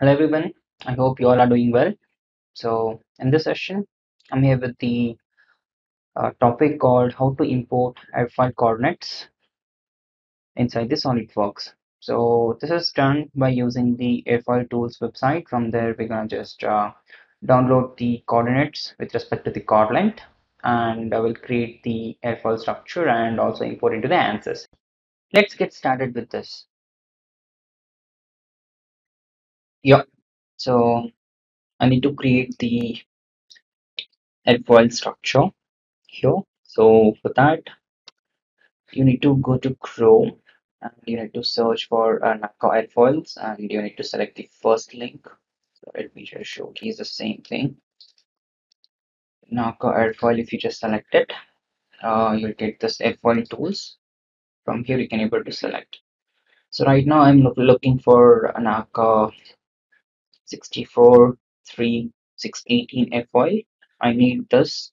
Hello everyone, I hope you all are doing well. So in this session, I'm here with the uh, topic called how to import airfoil coordinates inside the SolidWorks. So this is done by using the airfoil tools website. From there, we're gonna just uh, download the coordinates with respect to the chord length and I will create the airfoil structure and also import into the ANSYS. Let's get started with this. Yeah, so I need to create the airfoil structure here. So for that, you need to go to Chrome and you need to search for uh, NACA airfoils and you need to select the first link. So let me just showcase the same thing. NACA airfoil, if you just select it, uh, you'll get this airfoil tools. From here, you can able to select. So right now, I'm look, looking for a NACA 64 3 618 airfoil. I need this.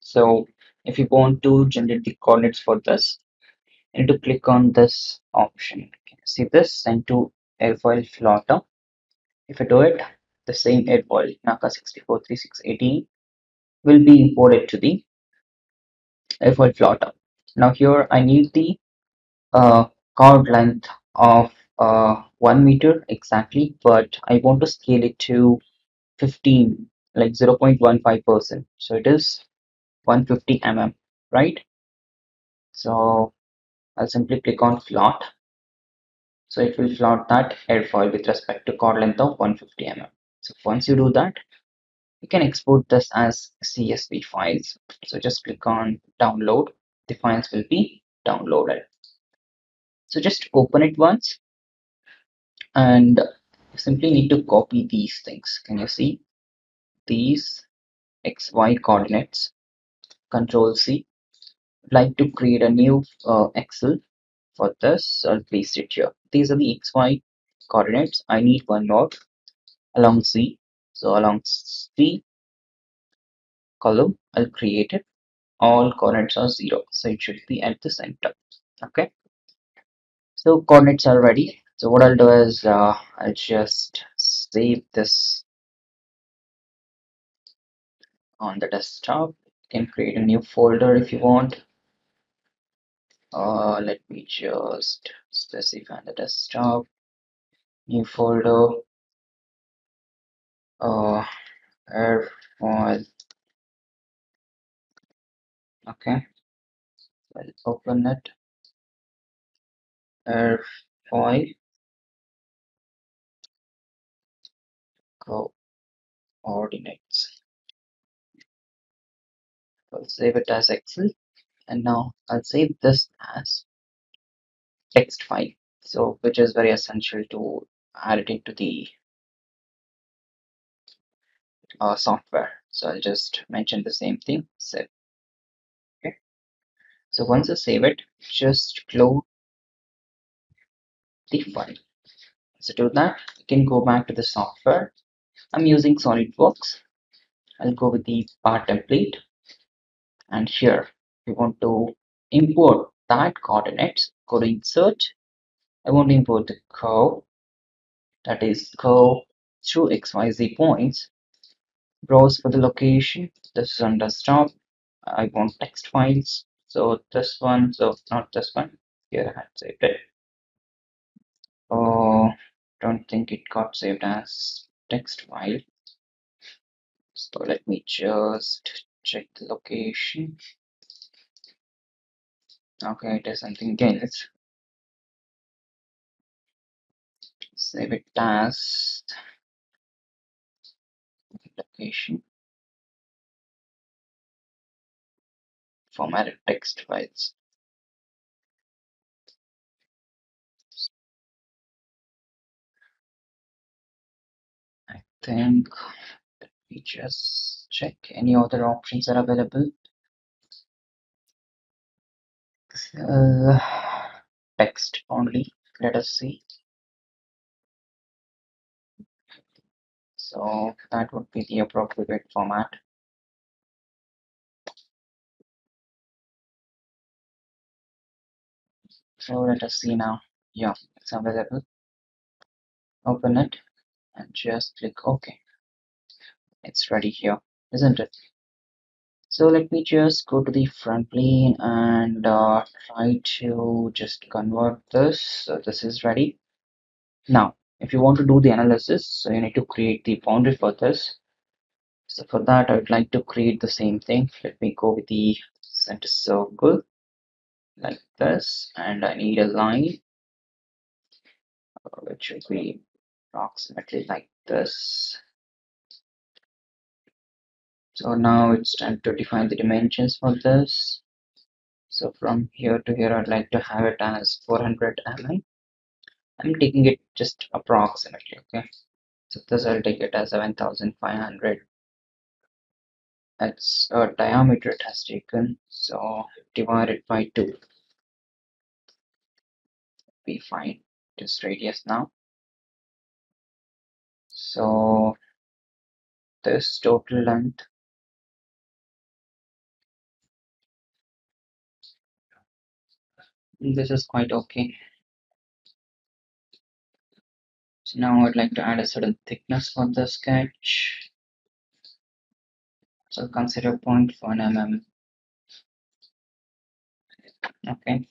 So if you want to generate the coordinates for this, you need to click on this option. See this send to airfoil plotter. If I do it, the same airfoil NACA 643618 will be imported to the airfoil plotter. Now here I need the uh, chord length of uh, 1 meter exactly, but I want to scale it to 15, like 0.15%. So it is 150 mm, right? So I'll simply click on plot. So it will plot that airfoil with respect to chord length of 150 mm. So once you do that, you can export this as CSV files. So just click on download. The files will be downloaded. So just open it once and you simply need to copy these things. Can you see these XY coordinates? Control C. I'd like to create a new uh, Excel for this. I'll paste it here. These are the XY coordinates. I need one more along C. So along C column, I'll create it. All coordinates are zero, so it should be at the center. Okay. So coordinates are ready. So what I'll do is uh, I'll just save this on the desktop. You can create a new folder if you want. Uh, let me just specify the desktop. New folder. Uh, airfoil. Okay. I'll open it. Airfoil. Coordinates. I'll save it as Excel and now I'll save this as text file so which is very essential to add it into the uh, software. So I'll just mention the same thing save okay. So once I save it just close the file. So to that you can go back to the software I'm using SolidWorks. I'll go with the part template and here we want to import that coordinates go to insert. I want to import the curve. That is curve through xyz points. Browse for the location. This is on desktop. I want text files. So this one so not this one. Here I had saved it. Oh don't think it got saved as text file. So let me just check the location. Okay it is something else. Save it as location. Formatted text files think let me just check any other options that are available. Uh, text only. Let us see. So that would be the appropriate format. So let us see now. Yeah it's available. Open it and just click OK. It's ready here, isn't it? So let me just go to the front plane and uh, try to just convert this. So this is ready. Now, if you want to do the analysis, so you need to create the boundary for this. So for that, I would like to create the same thing. Let me go with the center circle like this, and I need a line uh, which should be approximately like this. So now it's time to define the dimensions for this. So from here to here, I'd like to have it as 400 mm. I'm taking it just approximately, okay? So this I'll take it as 7500. That's a diameter it has taken, so divide it by 2. Be fine. Just radius now. So this total length this is quite okay. So now I'd like to add a certain thickness for the sketch. So consider 0.1 mm. Okay.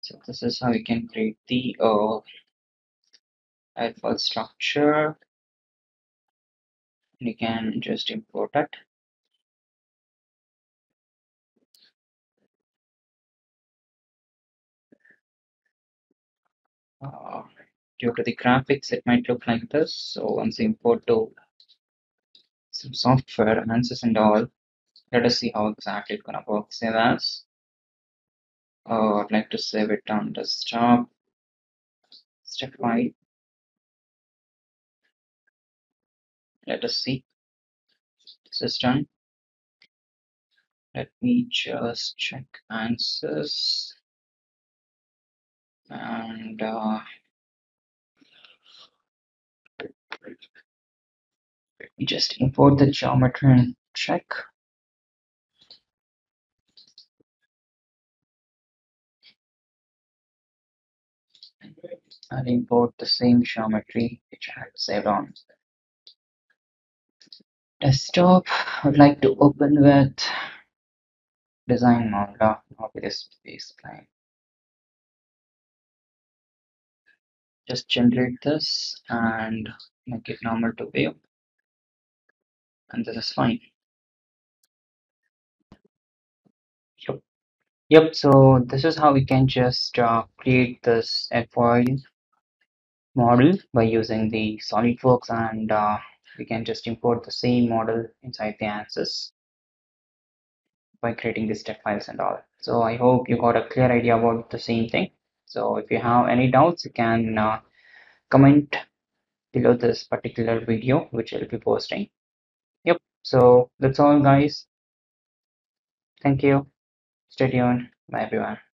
So this is how we can create the uh, airfoil structure. You can just import it. Uh, due to the graphics, it might look like this. So once you import to some software, Ansys and all, let us see how exactly it's gonna work. Save as. Uh, I'd like to save it on desktop. Step 5. Let us see. This is done. Let me just check ANSYS And uh, we just import the geometry and check. I'll import the same geometry which I had saved on desktop. I'd like to open with design Modeler, not with this baseline. Just generate this and make it normal to view. And this is fine. Yep. Yep, so this is how we can just uh, create this airfoil model by using the SolidWorks and uh, we can just import the same model inside the ANSYS by creating the step files and all. So I hope you got a clear idea about the same thing. So if you have any doubts, you can uh, comment below this particular video, which I'll be posting. Yep, so that's all guys. Thank you. Stay tuned. Bye everyone.